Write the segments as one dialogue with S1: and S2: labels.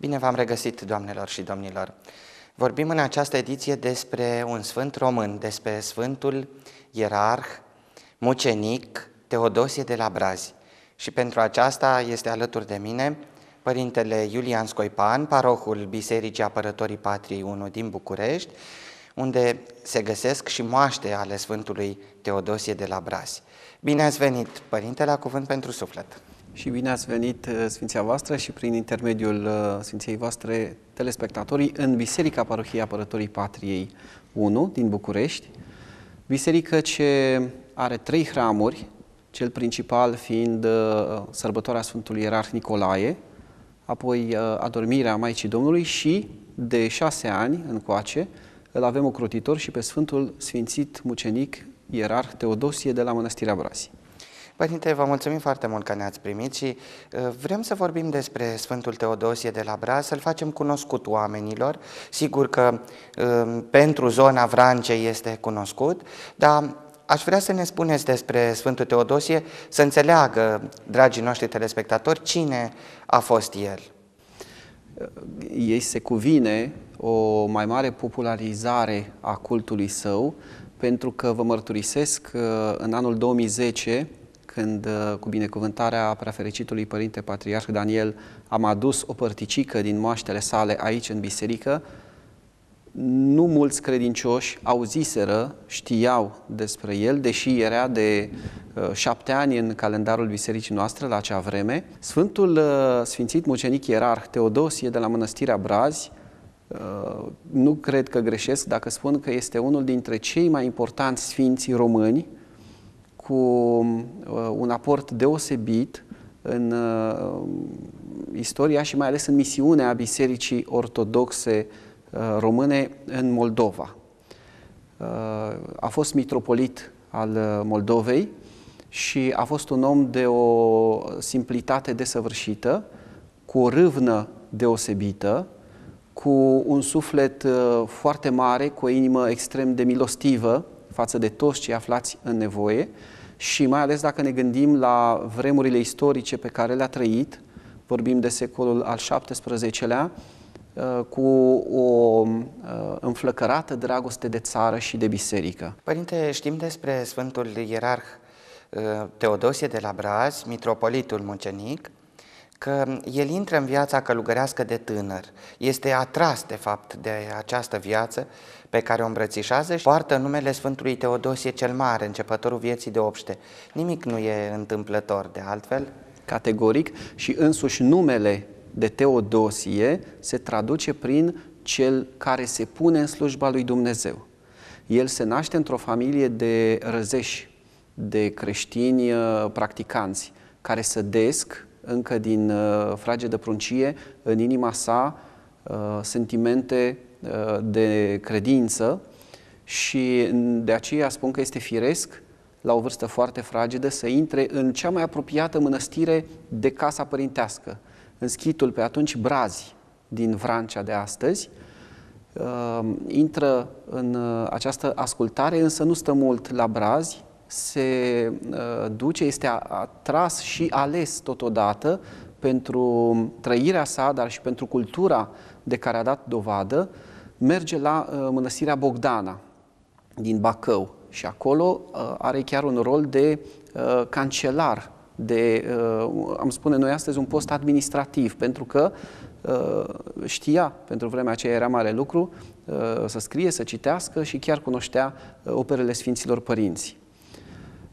S1: Bine v-am regăsit, doamnelor și domnilor! Vorbim în această ediție despre un sfânt român, despre Sfântul Ierarh, mucenic Teodosie de la Brazi. Și pentru aceasta este alături de mine Părintele Iulian Scoipan, parohul Bisericii Apărătorii Patriei 1 din București, unde se găsesc și moaște ale Sfântului Teodosie de la Brazi. Bine ați venit, Părinte, la Cuvânt pentru Suflet!
S2: Și bine ați venit, uh, Sfinția voastră, și prin intermediul uh, Sfinției voastre telespectatorii în Biserica Parohiei Apărătorii Patriei 1 din București, biserică ce are trei hramuri, cel principal fiind uh, sărbătoarea Sfântului Ierarh Nicolae, apoi adormirea Maicii Domnului și de șase ani încoace îl avem ocrotitor și pe Sfântul Sfințit Mucenic Ierarh Teodosie de la Mănăstirea Brasi.
S1: Părinte, vă mulțumim foarte mult că ne-ați primit și uh, vrem să vorbim despre Sfântul Teodosie de la Braz, să-l facem cunoscut oamenilor. Sigur că uh, pentru zona Vrancei este cunoscut, dar aș vrea să ne spuneți despre Sfântul Teodosie, să înțeleagă, dragii noștri telespectatori, cine a fost el.
S2: Ei se cuvine o mai mare popularizare a cultului său, pentru că vă mărturisesc că în anul 2010 când uh, cu binecuvântarea preafericitului Părinte Patriarh Daniel am adus o părticică din moaștele sale aici în biserică, nu mulți credincioși auziseră, știau despre el, deși era de uh, șapte ani în calendarul bisericii noastre la acea vreme. Sfântul uh, Sfințit Mucenic Ierarh Teodosie de la Mănăstirea Brazi, uh, nu cred că greșesc dacă spun că este unul dintre cei mai importanți sfinți români cu uh, un aport deosebit în uh, istoria și mai ales în misiunea Bisericii Ortodoxe uh, Române în Moldova. A fost mitropolit al Moldovei și a fost un om de o simplitate desăvârșită, cu o râvnă deosebită, cu un suflet foarte mare, cu o inimă extrem de milostivă față de toți cei aflați în nevoie și mai ales dacă ne gândim la vremurile istorice pe care le-a trăit, vorbim de secolul al XVII-lea, uh, cu o uh, înflăcărată dragoste de țară și de biserică.
S1: Părinte, știm despre Sfântul Ierarh uh, Teodosie de la Braz, mitropolitul mucenic, că el intră în viața călugărească de tânăr, este atras de fapt de această viață pe care o îmbrățișează și poartă numele Sfântului Teodosie cel Mare, începătorul vieții de obște. Nimic nu e întâmplător de altfel.
S2: Categoric și însuși numele de Teodosie se traduce prin cel care se pune în slujba lui Dumnezeu. El se naște într-o familie de răzeși, de creștini uh, practicanți, care sădesc încă din uh, frage de pruncie în inima sa uh, sentimente uh, de credință și de aceea spun că este firesc la o vârstă foarte fragedă să intre în cea mai apropiată mănăstire de casa părintească, în schitul pe atunci Brazi din Vrancea de astăzi, intră în această ascultare, însă nu stă mult la Brazi, se uh, duce, este atras și ales totodată pentru trăirea sa, dar și pentru cultura de care a dat dovadă, merge la uh, mănăstirea Bogdana din Bacău și acolo uh, are chiar un rol de cancelar, de, am spune noi astăzi, un post administrativ, pentru că știa, pentru vremea aceea era mare lucru, să scrie, să citească și chiar cunoștea operele Sfinților Părinți.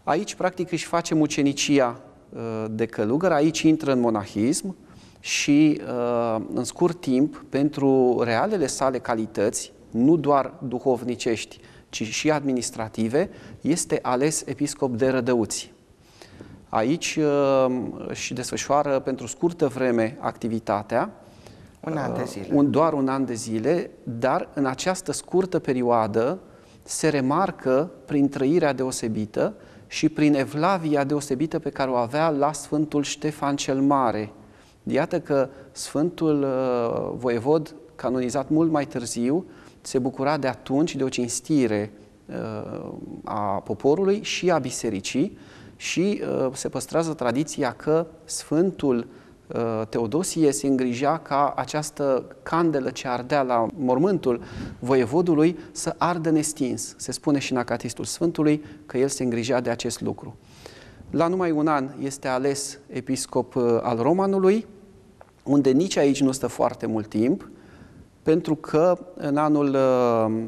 S2: Aici, practic, își face mucenicia uh, de călugăr, aici intră în monahism și, uh, în scurt timp, pentru realele sale calități, nu doar duhovnicești, ci și administrative, este ales episcop de Rădăuți. Aici uh, și desfășoară pentru scurtă vreme activitatea,
S1: un an de zile.
S2: Un, doar un an de zile, dar în această scurtă perioadă se remarcă prin trăirea deosebită și prin evlavia deosebită pe care o avea la Sfântul Ștefan cel Mare. Iată că Sfântul uh, Voievod, canonizat mult mai târziu, se bucura de atunci de o cinstire uh, a poporului și a bisericii și uh, se păstrează tradiția că Sfântul uh, Teodosie se îngrija ca această candelă ce ardea la mormântul voievodului să ardă nestins. Se spune și în Acatistul Sfântului că el se îngrija de acest lucru. La numai un an este ales episcop uh, al Romanului, unde nici aici nu stă foarte mult timp, pentru că în anul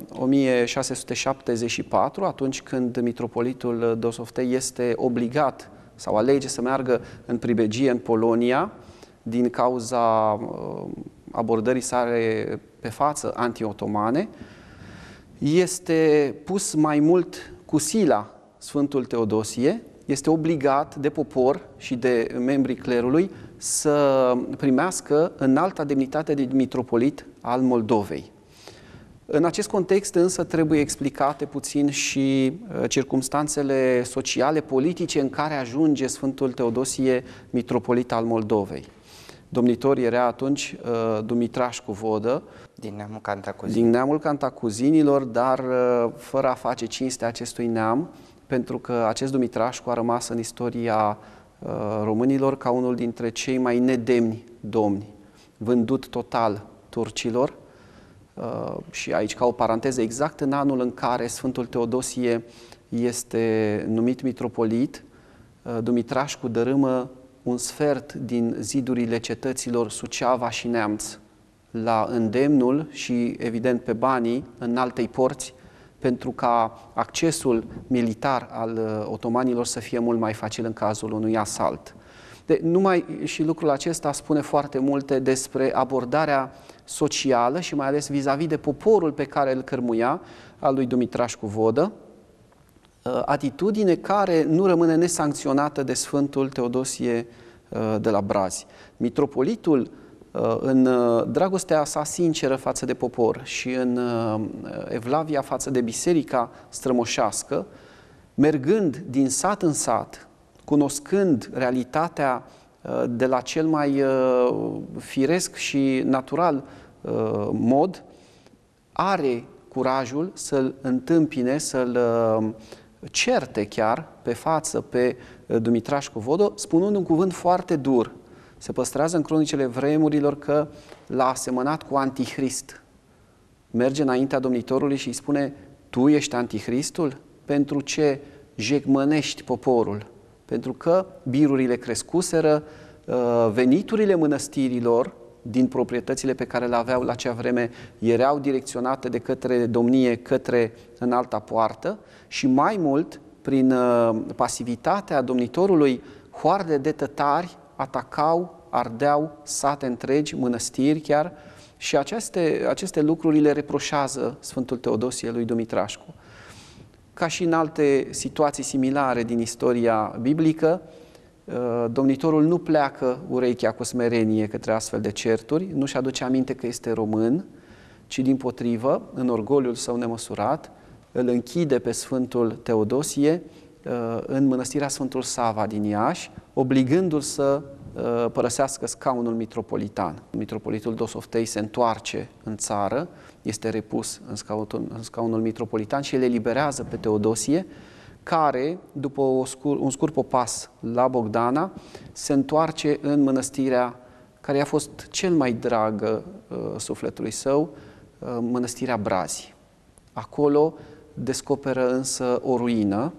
S2: 1674, atunci când mitropolitul Dosoftei este obligat sau alege să meargă în pribegie în Polonia din cauza uh, abordării sale pe față anti-otomane, este pus mai mult cu sila Sfântul Teodosie, este obligat de popor și de membrii clerului să primească înalta demnitate de mitropolit al Moldovei. În acest context însă trebuie explicate puțin și uh, circumstanțele sociale, politice în care ajunge Sfântul Teodosie, mitropolit al Moldovei. Domnitor era atunci uh, Dumitrașcu Vodă,
S1: din neamul Cantacuzinilor.
S2: Din neamul Cantacuzinilor, dar uh, fără a face cinste acestui neam, pentru că acest Dumitrașcu a rămas în istoria uh, românilor ca unul dintre cei mai nedemni domni, vândut total turcilor, Uh, și aici ca o paranteză, exact în anul în care Sfântul Teodosie este numit mitropolit, uh, Dumitrașcu dărâmă un sfert din zidurile cetăților Suceava și Neamț la îndemnul și, evident, pe banii în altei porți, pentru ca accesul militar al uh, otomanilor să fie mult mai facil în cazul unui asalt. De, numai și lucrul acesta spune foarte multe despre abordarea socială și mai ales vis-a-vis -vis de poporul pe care îl cărmuia, al lui Dumitrașcu Vodă, uh, atitudine care nu rămâne nesancționată de Sfântul Teodosie uh, de la Brazi. Mitropolitul, uh, în dragostea sa sinceră față de popor și în evlavia față de biserica strămoșească, mergând din sat în sat, cunoscând realitatea de la cel mai firesc și natural Uh, mod, are curajul să-l întâmpine, să-l uh, certe chiar pe față pe uh, Dumitrașcu Vodo, spunând un cuvânt foarte dur. Se păstrează în cronicele vremurilor că l-a asemănat cu Antichrist. Merge înaintea Domnitorului și îi spune, tu ești Antichristul? Pentru ce jegmănești poporul? Pentru că birurile crescuseră, veniturile mănăstirilor din proprietățile pe care le aveau la acea vreme erau direcționate de către domnie către în alta poartă și mai mult, prin uh, pasivitatea domnitorului, hoarde de tătari atacau, ardeau sate întregi, mănăstiri chiar, și aceste, aceste lucruri le reproșează Sfântul Teodosie lui Dumitrașcu. Ca și în alte situații similare din istoria biblică, Uh, domnitorul nu pleacă urechea cu smerenie către astfel de certuri, nu-și aduce aminte că este român, ci din potrivă, în orgoliul său nemăsurat, îl închide pe Sfântul Teodosie uh, în mănăstirea Sfântul Sava din Iași, obligându-l să uh, părăsească scaunul mitropolitan. Mitropolitul Dosoftei se întoarce în țară, este repus în scaunul, în scaunul mitropolitan și îl eliberează pe Teodosie, care, după o scur, un scurt popas la Bogdana, se întoarce în mănăstirea care i-a fost cel mai dragă uh, sufletului său, uh, mănăstirea Brazi. Acolo descoperă însă o ruină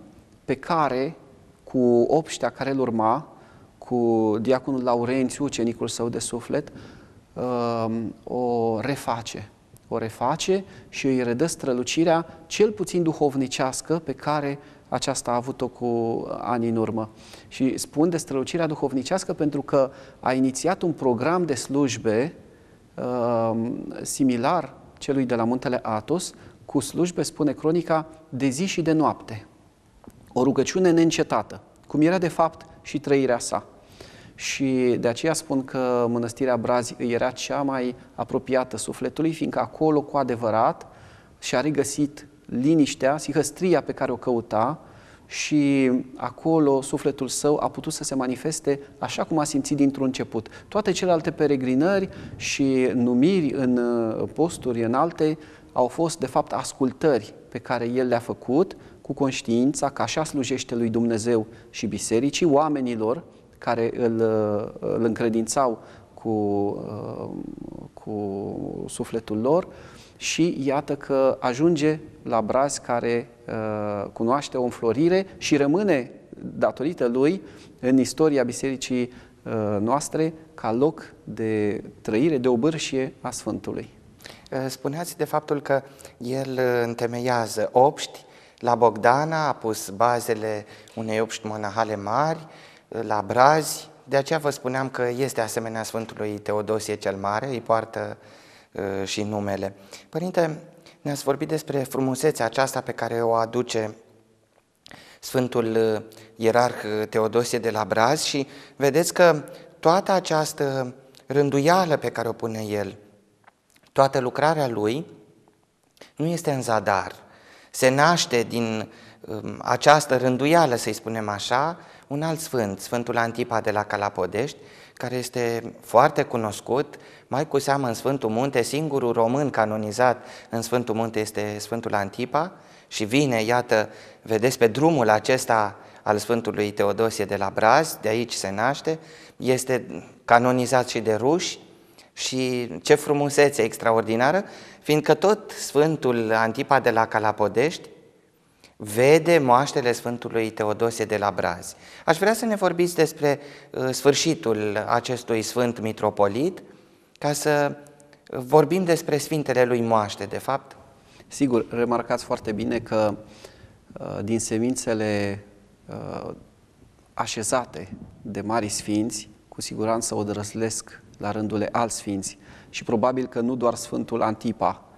S2: pe care, cu obștea care îl urma, cu diaconul Laurențiu, ucenicul său de suflet, uh, o reface. O reface și îi redă strălucirea cel puțin duhovnicească pe care aceasta a avut-o cu ani în urmă. Și spun de strălucirea duhovnicească pentru că a inițiat un program de slujbe uh, similar celui de la Muntele Atos, cu slujbe, spune cronica, de zi și de noapte. O rugăciune neîncetată, cum era de fapt și trăirea sa. Și de aceea spun că mănăstirea Brazi îi era cea mai apropiată sufletului, fiindcă acolo, cu adevărat, și-a regăsit liniștea, sihăstria pe care o căuta și acolo sufletul său a putut să se manifeste așa cum a simțit dintr-un început. Toate celelalte peregrinări și numiri în uh, posturi înalte au fost de fapt ascultări pe care el le-a făcut cu conștiința că așa slujește lui Dumnezeu și bisericii, oamenilor care îl, îl încredințau cu, cu sufletul lor și iată că ajunge la Braz care uh, cunoaște o înflorire și rămâne datorită lui în istoria bisericii uh, noastre ca loc de trăire, de obârșie a Sfântului.
S1: Uh, spuneați de faptul că el uh, întemeiază obști, la Bogdana a pus bazele unei obști monahale mari, uh, la Brazi, de aceea vă spuneam că este asemenea Sfântului Teodosie cel Mare, îi poartă uh, și numele. Părinte, ne-ați vorbit despre frumusețea aceasta pe care o aduce Sfântul uh, Ierarh Teodosie de la Braz și vedeți că toată această rânduială pe care o pune el, toată lucrarea lui, nu este în zadar. Se naște din um, această rânduială, să-i spunem așa, un alt sfânt, Sfântul Antipa de la Calapodești, care este foarte cunoscut, mai cu seamă în Sfântul Munte, singurul român canonizat în Sfântul Munte este Sfântul Antipa și vine, iată, vedeți pe drumul acesta al Sfântului Teodosie de la Braz, de aici se naște, este canonizat și de ruși și ce frumusețe extraordinară, fiindcă tot Sfântul Antipa de la Calapodești vede moaștele Sfântului Teodosie de la Braz. Aș vrea să ne vorbiți despre uh, sfârșitul acestui Sfânt Mitropolit, ca să vorbim despre Sfintele lui moaște, de fapt.
S2: Sigur, remarcați foarte bine că uh, din semințele uh, așezate de mari sfinți, cu siguranță o drăslesc la rândul alți sfinți și probabil că nu doar Sfântul Antipa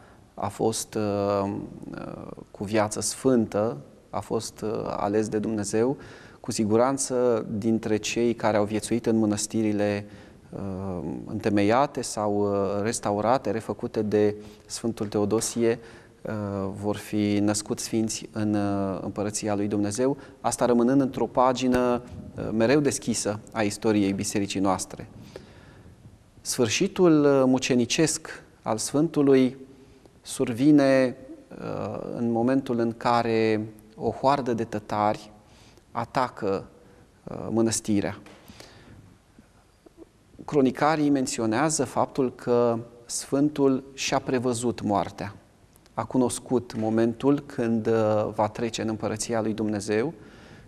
S2: a fost uh, uh, cu viață sfântă, a fost uh, ales de Dumnezeu, cu siguranță dintre cei care au viețuit în mănăstirile întemeiate sau restaurate, refăcute de Sfântul Teodosie, vor fi născuți sfinți în împărăția lui Dumnezeu, asta rămânând într-o pagină mereu deschisă a istoriei bisericii noastre. Sfârșitul mucenicesc al Sfântului survine uh, în momentul în care o hoardă de tătari atacă uh, mănăstirea. Cronicarii menționează faptul că Sfântul și-a prevăzut moartea. A cunoscut momentul când uh, va trece în împărăția lui Dumnezeu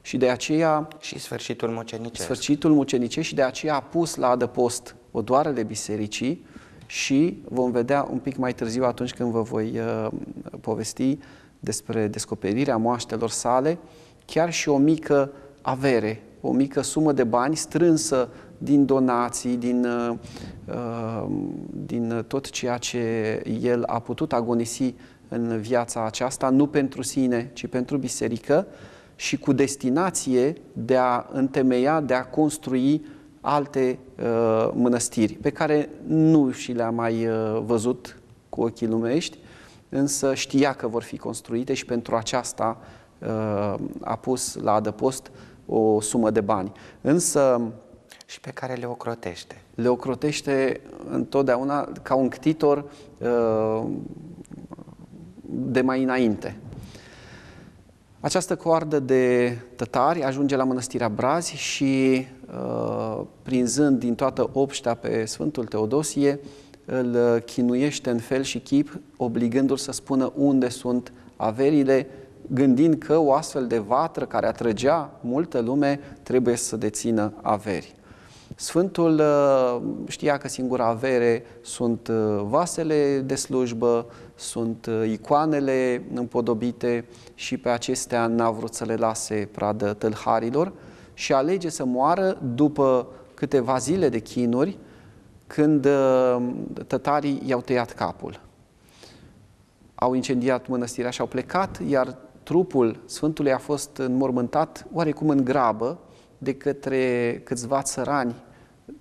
S2: și de aceea...
S1: Și sfârșitul mucenicesc.
S2: Sfârșitul mucenicesc și de aceea a pus la adăpost odoarele bisericii și vom vedea un pic mai târziu atunci când vă voi uh, povesti despre descoperirea moaștelor sale, chiar și o mică avere, o mică sumă de bani strânsă din donații, din, uh, uh din tot ceea ce el a putut agonisi în viața aceasta, nu pentru sine, ci pentru biserică și cu destinație de a întemeia, de a construi alte uh, mănăstiri pe care nu și le-a mai uh, văzut cu ochii lumești, însă știa că vor fi construite și pentru aceasta uh, a pus la adăpost o sumă de bani. Însă
S1: și pe care le ocrotește.
S2: Le ocrotește întotdeauna ca un ctitor uh, de mai înainte. Această coardă de tătari ajunge la mănăstirea Brazi și Uh, prinzând din toată obștea pe Sfântul Teodosie, îl chinuiește în fel și chip, obligându-l să spună unde sunt averile, gândind că o astfel de vatră care atrăgea multă lume trebuie să dețină averi. Sfântul uh, știa că singura avere sunt uh, vasele de slujbă, sunt icoanele împodobite și pe acestea n-a vrut să le lase pradă tâlharilor, și alege să moară după câteva zile de chinuri când uh, tătarii i-au tăiat capul. Au incendiat mănăstirea și au plecat, iar trupul Sfântului a fost înmormântat oarecum în grabă de către câțiva țărani,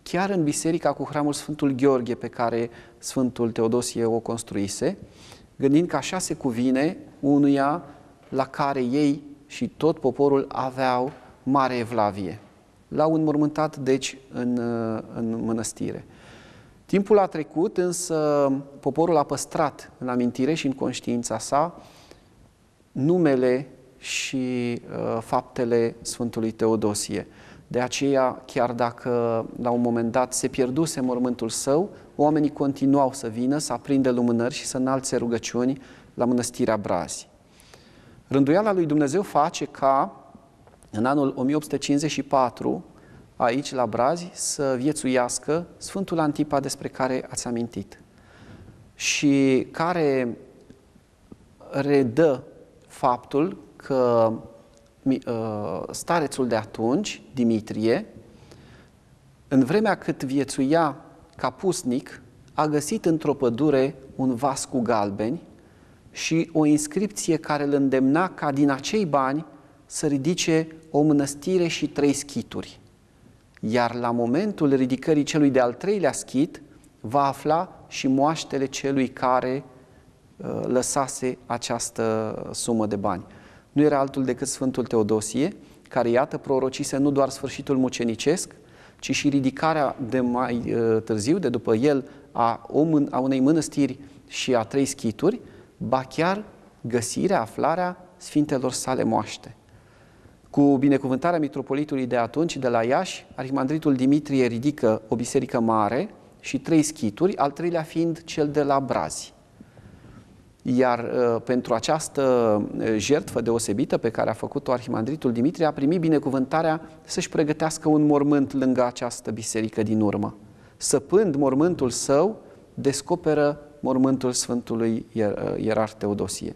S2: chiar în biserica cu hramul Sfântul Gheorghe pe care Sfântul Teodosie o construise, gândind că așa se cuvine unuia la care ei și tot poporul aveau mare evlavie. L-au înmormântat, deci, în, în mănăstire. Timpul a trecut, însă poporul a păstrat în amintire și în conștiința sa numele și uh, faptele Sfântului Teodosie. De aceea, chiar dacă la un moment dat se pierduse mormântul său, oamenii continuau să vină, să aprinde lumânări și să înalțe rugăciuni la mănăstirea Brazi. Rânduiala lui Dumnezeu face ca în anul 1854, aici la Brazi, să viețuiască Sfântul Antipa despre care ați amintit. Și care redă faptul că uh, starețul de atunci, Dimitrie, în vremea cât viețuia ca pusnic, a găsit într-o pădure un vas cu galbeni și o inscripție care îl îndemna ca din acei bani să ridice o mănăstire și trei schituri. Iar la momentul ridicării celui de-al treilea schit, va afla și moaștele celui care uh, lăsase această sumă de bani. Nu era altul decât Sfântul Teodosie, care, iată, prorocise nu doar sfârșitul mucenicesc, ci și ridicarea de mai uh, târziu, de după el, a, o, a unei mănăstiri și a trei schituri, ba chiar găsirea, aflarea Sfintelor sale moaște. Cu binecuvântarea mitropolitului de atunci, de la Iași, arhimandritul Dimitrie ridică o biserică mare și trei schituri, al treilea fiind cel de la Brazi. Iar uh, pentru această uh, jertfă deosebită pe care a făcut-o arhimandritul Dimitrie, a primit binecuvântarea să-și pregătească un mormânt lângă această biserică din urmă. Săpând mormântul său, descoperă mormântul Sfântului Ier Ierarh Teodosie.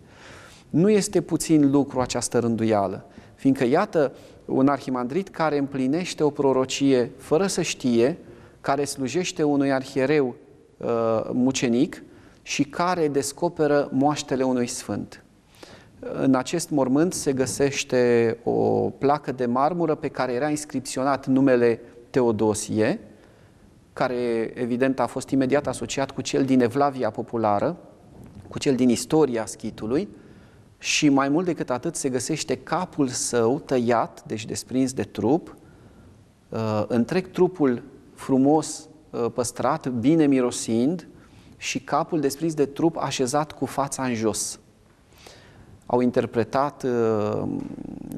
S2: Nu este puțin lucru această rânduială, fiindcă iată un arhimandrit care împlinește o prorocie fără să știe, care slujește unui arhiereu uh, mucenic și care descoperă moaștele unui sfânt. În acest mormânt se găsește o placă de marmură pe care era inscripționat numele Teodosie, care evident a fost imediat asociat cu cel din Evlavia populară, cu cel din istoria schitului, și mai mult decât atât se găsește capul său tăiat, deci desprins de trup, uh, întreg trupul frumos uh, păstrat, bine mirosind și capul desprins de trup așezat cu fața în jos. Au interpretat uh,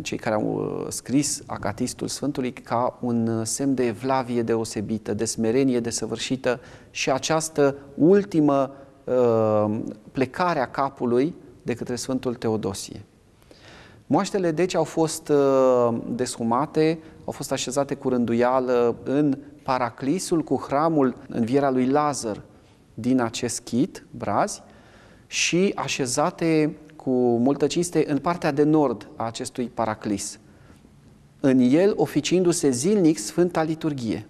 S2: cei care au scris acatistul Sfântului ca un semn de evlavie deosebită, de smerenie desăvârșită și această ultimă plecare a capului de către Sfântul Teodosie. Moaștele, deci, au fost uh, deshumate, au fost așezate cu rânduială în paraclisul cu hramul învierea lui Lazar din acest chit, brazi, și așezate cu multă cinste în partea de nord a acestui paraclis. În el oficiindu-se zilnic Sfânta Liturghie.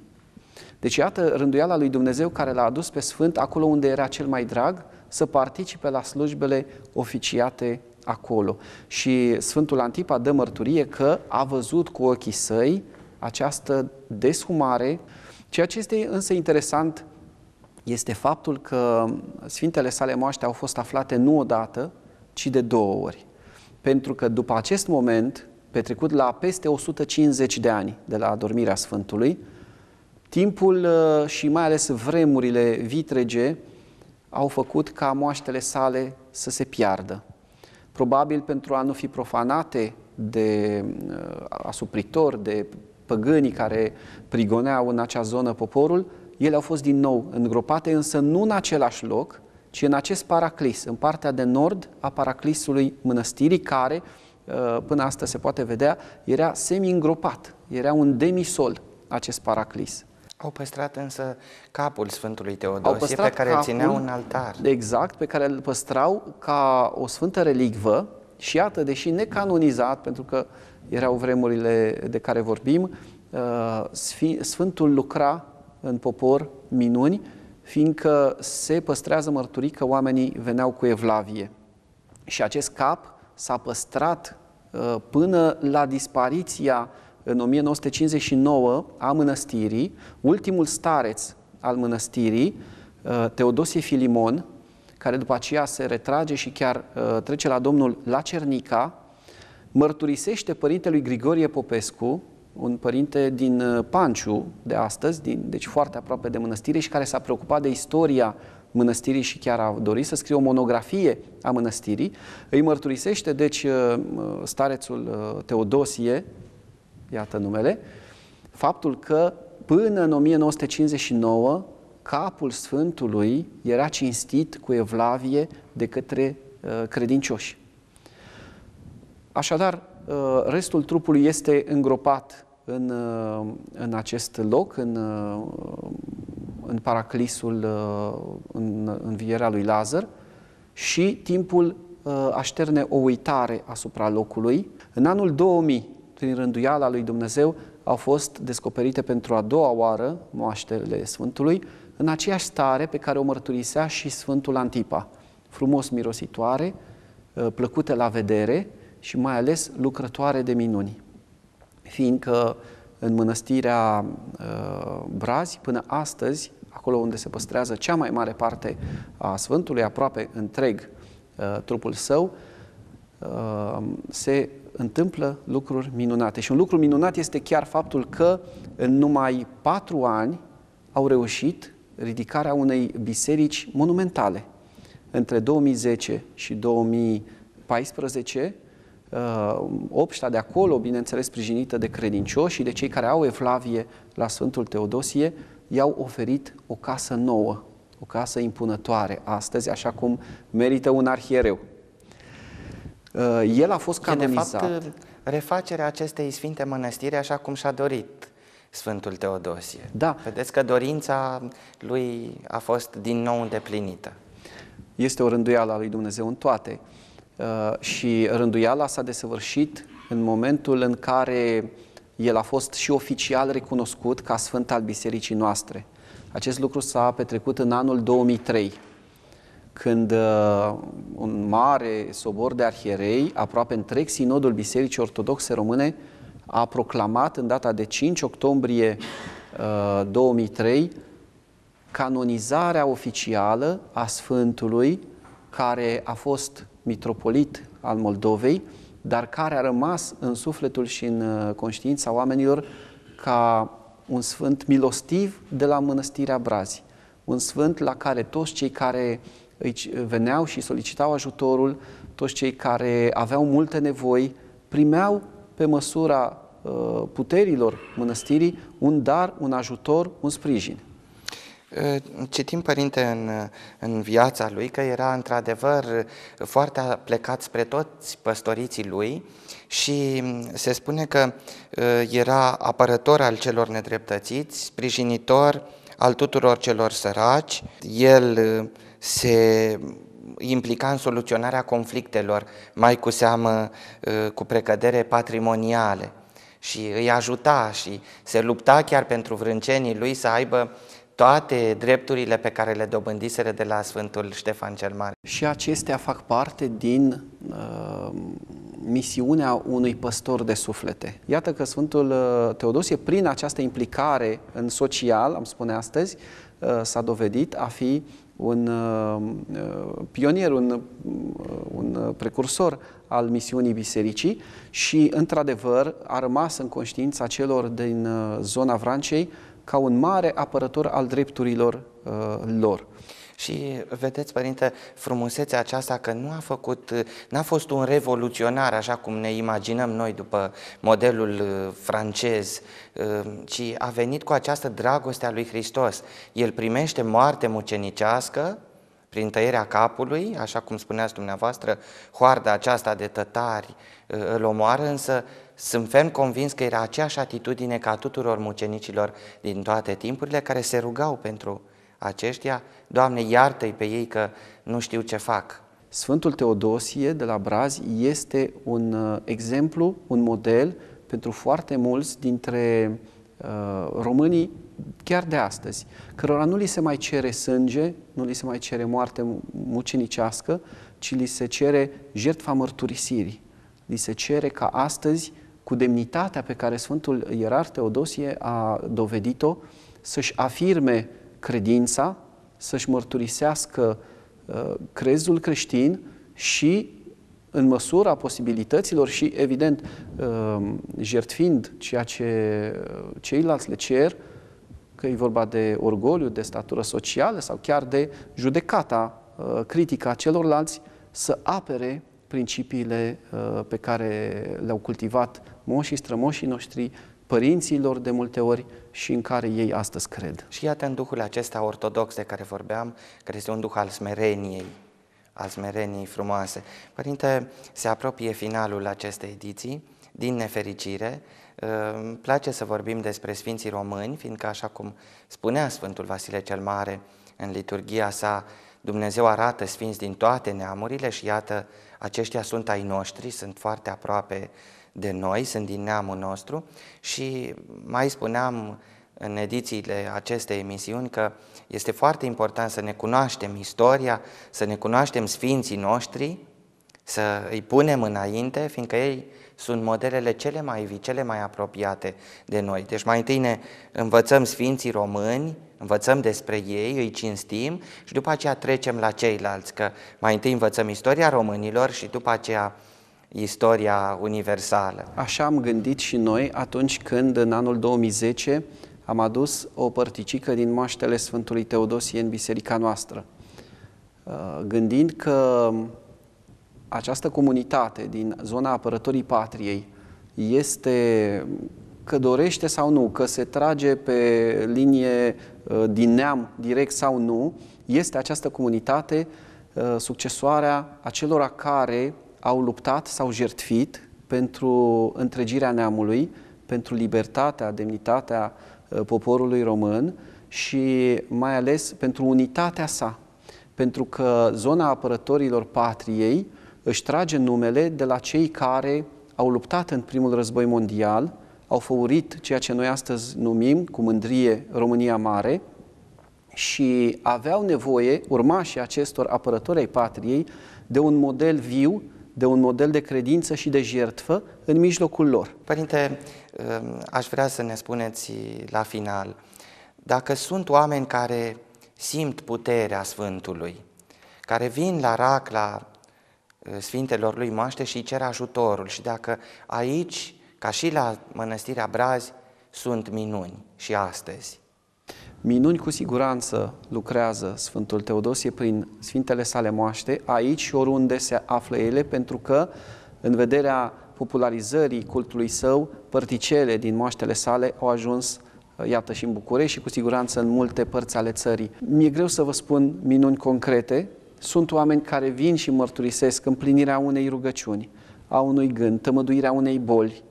S2: Deci iată rânduiala lui Dumnezeu care l-a adus pe Sfânt acolo unde era cel mai drag, să participe la slujbele oficiate acolo. Și Sfântul Antipa dă mărturie că a văzut cu ochii săi această deshumare. Ceea ce este însă interesant este faptul că Sfintele sale moaște au fost aflate nu odată, ci de două ori. Pentru că după acest moment, petrecut la peste 150 de ani de la adormirea Sfântului, timpul uh, și mai ales vremurile vitrege au făcut ca moaștele sale să se piardă. Probabil pentru a nu fi profanate de uh, asupritori, de păgânii care prigoneau în acea zonă poporul, ele au fost din nou îngropate, însă nu în același loc, ci în acest paraclis, în partea de nord a paraclisului mănăstirii, care, uh, până astăzi se poate vedea, era semi-îngropat, era un demisol acest paraclis.
S1: Au păstrat însă capul Sfântului Teodosie pe care îl țineau în altar.
S2: Exact, pe care îl păstrau ca o sfântă relicvă și iată, deși necanonizat, pentru că erau vremurile de care vorbim, uh, Sfântul lucra în popor minuni, fiindcă se păstrează mărturii că oamenii veneau cu evlavie. Și acest cap s-a păstrat uh, până la dispariția în 1959 a mănăstirii, ultimul stareț al mănăstirii, uh, Teodosie Filimon, care după aceea se retrage și chiar uh, trece la Domnul la Cernica, mărturisește părintelui Grigorie Popescu, un părinte din uh, Panciu de astăzi, din, deci foarte aproape de mănăstire și care s-a preocupat de istoria mănăstirii și chiar a dorit să scrie o monografie a mănăstirii, îi mărturisește, deci, starețul Teodosie, iată numele, faptul că până în 1959 capul Sfântului era cinstit cu evlavie de către uh, credincioși. Așadar, uh, restul trupului este îngropat în, uh, în acest loc, în, uh, în paraclisul uh, în învierea lui Lazar și timpul uh, așterne o uitare asupra locului. În anul 2000, prin rânduiala lui Dumnezeu, au fost descoperite pentru a doua oară moaștele Sfântului, în aceeași stare pe care o mărturisea și Sfântul Antipa, frumos mirositoare, uh, plăcute la vedere și mai ales lucrătoare de minuni. Fiindcă în mănăstirea uh, Brazi, până astăzi, acolo unde se păstrează cea mai mare parte a Sfântului, aproape întreg uh, trupul său, se întâmplă lucruri minunate. Și un lucru minunat este chiar faptul că în numai patru ani au reușit ridicarea unei biserici monumentale. Între 2010 și 2014, uh, obșta de acolo, bineînțeles sprijinită de credincioși și de cei care au evlavie la Sfântul Teodosie, i-au oferit o casă nouă, o casă impunătoare astăzi, așa cum merită un arhiereu. Uh, el a fost canonizat.
S1: E de fapt refacerea acestei sfinte mănăstiri așa cum și-a dorit Sfântul Teodosie.
S2: Da.
S1: Vedeți că dorința lui a fost din nou îndeplinită.
S2: Este o rânduială a lui Dumnezeu în toate. Uh, și rânduiala s-a desăvârșit în momentul în care el a fost și oficial recunoscut ca Sfânt al Bisericii noastre. Acest lucru s-a petrecut în anul 2003, când uh, un mare sobor de arhierei, aproape întreg sinodul Bisericii Ortodoxe Române, a proclamat în data de 5 octombrie uh, 2003 canonizarea oficială a Sfântului care a fost mitropolit al Moldovei, dar care a rămas în sufletul și în uh, conștiința oamenilor ca un sfânt milostiv de la mănăstirea Brazi. Un sfânt la care toți cei care îi veneau și solicitau ajutorul, toți cei care aveau multe nevoi, primeau pe măsura uh, puterilor mănăstirii un dar, un ajutor, un sprijin.
S1: Uh, citim, Părinte, în, în viața lui că era într-adevăr foarte plecat spre toți păstoriții lui și se spune că uh, era apărător al celor nedreptățiți, sprijinitor al tuturor celor săraci. El se implica în soluționarea conflictelor, mai cu seamă uh, cu precădere patrimoniale și îi ajuta și se lupta chiar pentru vrâncenii lui să aibă toate drepturile pe care le dobândiseră de la Sfântul Ștefan cel Mare.
S2: Și acestea fac parte din uh, misiunea unui păstor de suflete. Iată că Sfântul uh, Teodosie, prin această implicare în social, am spune astăzi, uh, s-a dovedit a fi un uh, uh, pionier, un, uh, un precursor al misiunii bisericii și, într-adevăr, a rămas în conștiința celor din zona Vrancei ca un mare apărător al drepturilor lor.
S1: Și vedeți, Părinte, frumusețea aceasta că nu a făcut, n-a fost un revoluționar așa cum ne imaginăm noi după modelul uh, francez, uh, ci a venit cu această dragoste a lui Hristos. El primește moarte mucenicească prin tăierea capului, așa cum spuneați dumneavoastră, hoarda aceasta de tătari uh, îl omoară, însă sunt ferm convins că era aceeași atitudine ca tuturor mucenicilor din toate timpurile care se rugau pentru aceștia, Doamne, iartă-i pe ei că nu știu ce fac.
S2: Sfântul Teodosie de la Brazi este un uh, exemplu, un model pentru foarte mulți dintre uh, românii chiar de astăzi, cărora nu li se mai cere sânge, nu li se mai cere moarte mucenicească, ci li se cere jertfa mărturisirii. Li se cere ca astăzi, cu demnitatea pe care Sfântul Ierar Teodosie a dovedit-o, să-și afirme credința, să-și mărturisească uh, crezul creștin și în măsura posibilităților și, evident, uh, jertfind ceea ce uh, ceilalți le cer, că e vorba de orgoliu, de statură socială sau chiar de judecata critică a celorlalți, să apere principiile pe care le-au cultivat moșii, strămoșii noștri părinților de multe ori și în care ei astăzi cred.
S1: Și iată în Duhul acesta ortodox de care vorbeam, care este un Duh al smereniei, al smereniei frumoase. Părinte, se apropie finalul acestei ediții, din nefericire, îmi place să vorbim despre Sfinții Români, fiindcă, așa cum spunea Sfântul Vasile cel Mare în liturgia sa, Dumnezeu arată sfinți din toate neamurile și iată, aceștia sunt ai noștri, sunt foarte aproape de noi, sunt din neamul nostru și mai spuneam în edițiile acestei emisiuni că este foarte important să ne cunoaștem istoria, să ne cunoaștem sfinții noștri, să îi punem înainte, fiindcă ei sunt modelele cele mai vii, cele mai apropiate de noi. Deci mai întâi ne învățăm sfinții români, învățăm despre ei, îi cinstim și după aceea trecem la ceilalți, că mai întâi învățăm istoria românilor și după aceea istoria universală.
S2: Așa am gândit și noi atunci când în anul 2010 am adus o părticică din moaștele Sfântului Teodosie în biserica noastră, uh, gândind că această comunitate din zona apărătorii patriei este că dorește sau nu, că se trage pe linie uh, din neam direct sau nu, este această comunitate uh, succesoarea acelora care au luptat sau jertfit pentru întregirea neamului, pentru libertatea, demnitatea uh, poporului român și mai ales pentru unitatea sa. Pentru că zona apărătorilor patriei își trage numele de la cei care au luptat în primul război mondial, au făurit ceea ce noi astăzi numim cu mândrie România Mare și aveau nevoie, urmașii acestor apărători ai patriei, de un model viu, de un model de credință și de jertfă în mijlocul lor.
S1: Părinte, um, aș vrea să ne spuneți la final, dacă sunt oameni care simt puterea Sfântului, care vin la rac, la uh, Sfintelor lui Moaște și cer ajutorul și dacă aici, ca și la Mănăstirea Brazi, sunt minuni și astăzi,
S2: Minuni cu siguranță lucrează Sfântul Teodosie prin Sfintele sale moaște, aici și oriunde se află ele, pentru că în vederea popularizării cultului său, părticele din moaștele sale au ajuns, iată, și în București și cu siguranță în multe părți ale țării. Mi-e greu să vă spun minuni concrete, sunt oameni care vin și mărturisesc împlinirea unei rugăciuni, a unui gând, tămăduirea unei boli,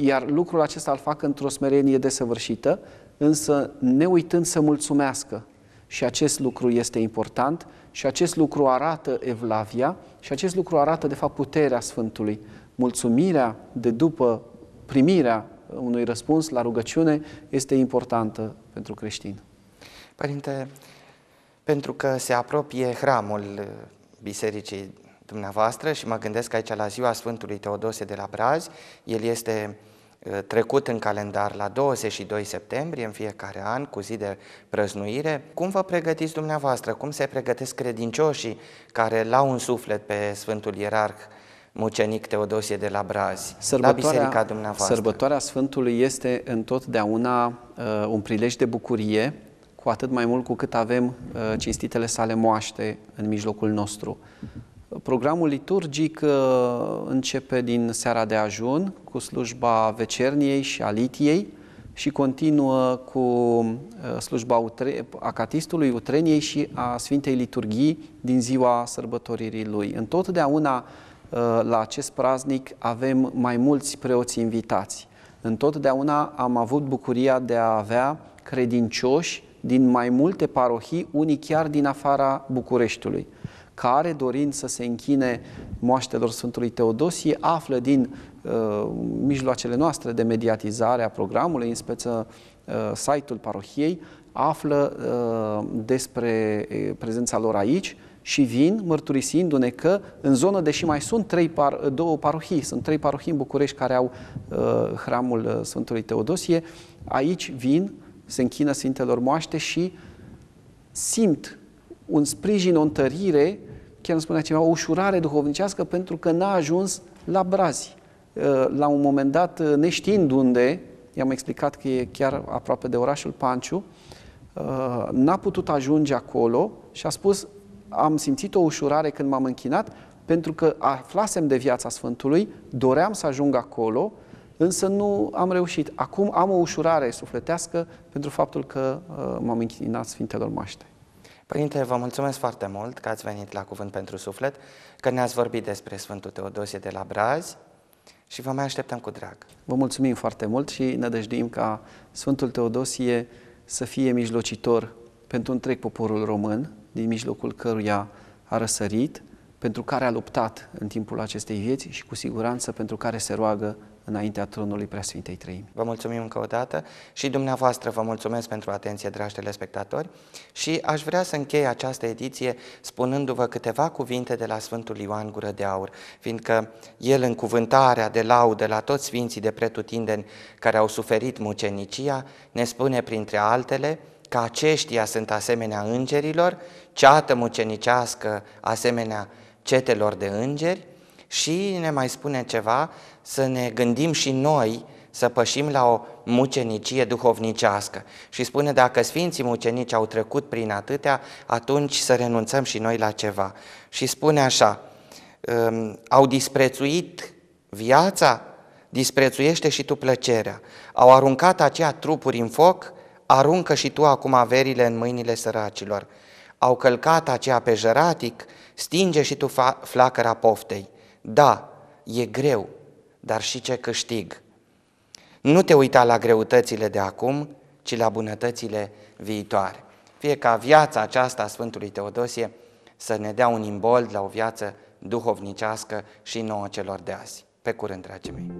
S2: iar lucrul acesta îl fac într-o smerenie desăvârșită, însă ne uitând să mulțumească. Și acest lucru este important și acest lucru arată Evlavia și acest lucru arată, de fapt, puterea Sfântului. Mulțumirea de după primirea unui răspuns la rugăciune este importantă pentru creștin.
S1: Părinte, pentru că se apropie hramul Bisericii dumneavoastră și mă gândesc aici la ziua Sfântului Teodosie de la Braz, el este Uh, trecut în calendar la 22 septembrie în fiecare an cu zi de prăznuire. Cum vă pregătiți dumneavoastră? Cum se pregătesc credincioșii care l-au un suflet pe Sfântul Ierarh mucenic Teodosie de la Brazi, la biserica dumneavoastră?
S2: Sărbătoarea Sfântului este întotdeauna uh, un prilej de bucurie, cu atât mai mult cu cât avem uh, cinstitele sale moaște în mijlocul nostru. Programul liturgic uh, începe din seara de ajun cu slujba vecerniei și a litiei și continuă cu uh, slujba acatistului, utreniei și a Sfintei Liturghii din ziua sărbătoririi lui. Întotdeauna uh, la acest praznic avem mai mulți preoți invitați. Întotdeauna am avut bucuria de a avea credincioși din mai multe parohii, unii chiar din afara Bucureștiului care, dorind să se închine moaștelor Sfântului Teodosie, află din uh, mijloacele noastre de mediatizare a programului, în speță uh, site-ul parohiei, află uh, despre uh, prezența lor aici și vin mărturisindu-ne că în zonă, deși mai sunt trei par, două parohii, sunt trei parohii în București care au uh, hramul uh, Sfântului Teodosie, aici vin, se închină Sfintelor Moaște și simt un sprijin, o întărire, chiar îmi spunea ceva, o ușurare duhovnicească pentru că n-a ajuns la brazi. Uh, la un moment dat, uh, neștiind unde, i-am explicat că e chiar aproape de orașul Panciu, uh, n-a putut ajunge acolo și a spus, am simțit o ușurare când m-am închinat, pentru că aflasem de viața Sfântului, doream să ajung acolo însă nu am reușit. Acum am o ușurare sufletească pentru faptul că uh, m-am închinat Sfintelor Maște.
S1: Părinte, vă mulțumesc foarte mult că ați venit la Cuvânt pentru Suflet, că ne-ați vorbit despre Sfântul Teodosie de la Brazi și vă mai așteptăm cu drag.
S2: Vă mulțumim foarte mult și ne dăjduim ca Sfântul Teodosie să fie mijlocitor pentru întreg poporul român, din mijlocul căruia a răsărit, pentru care a luptat în timpul acestei vieți și cu siguranță pentru care se roagă înaintea tronului Preasfintei Trăimi.
S1: Vă mulțumim încă o dată și dumneavoastră vă mulțumesc pentru atenție, dragi telespectatori, și aș vrea să închei această ediție spunându-vă câteva cuvinte de la Sfântul Ioan Gură de Aur, fiindcă el în cuvântarea de laudă la toți sfinții de pretutindeni care au suferit mucenicia, ne spune printre altele că aceștia sunt asemenea îngerilor, ceată mucenicească asemenea cetelor de îngeri și ne mai spune ceva, să ne gândim și noi să pășim la o mucenicie duhovnicească. Și spune, dacă Sfinții mucenici au trecut prin atâtea, atunci să renunțăm și noi la ceva. Și spune așa, au disprețuit viața, disprețuiește și tu plăcerea. Au aruncat aceia trupuri în foc, aruncă și tu acum averile în mâinile săracilor. Au călcat aceea pe jăratic, stinge și tu flacăra poftei. Da, e greu, dar și ce câștig. Nu te uita la greutățile de acum, ci la bunătățile viitoare. Fie ca viața aceasta a Sfântului Teodosie să ne dea un imbold la o viață duhovnicească și nouă celor de azi. Pe curând, dragii mei!